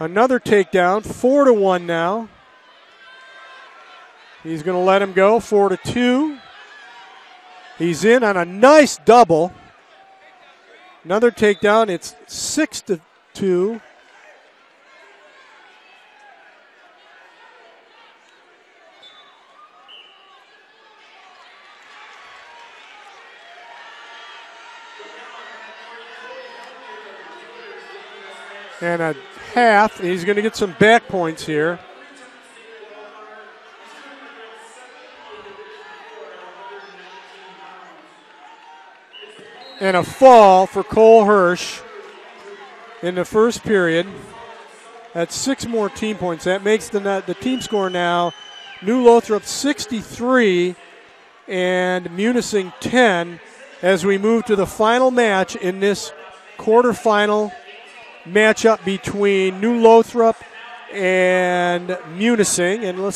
Another takedown, four to one now. He's going to let him go, four to two. He's in on a nice double. Another takedown. It's six to two. And a half. He's going to get some back points here. and a fall for Cole Hersch in the first period. That's six more team points. That makes the the team score now New Lothrop 63 and Munising 10 as we move to the final match in this quarterfinal matchup between New Lothrop and Munising. And let's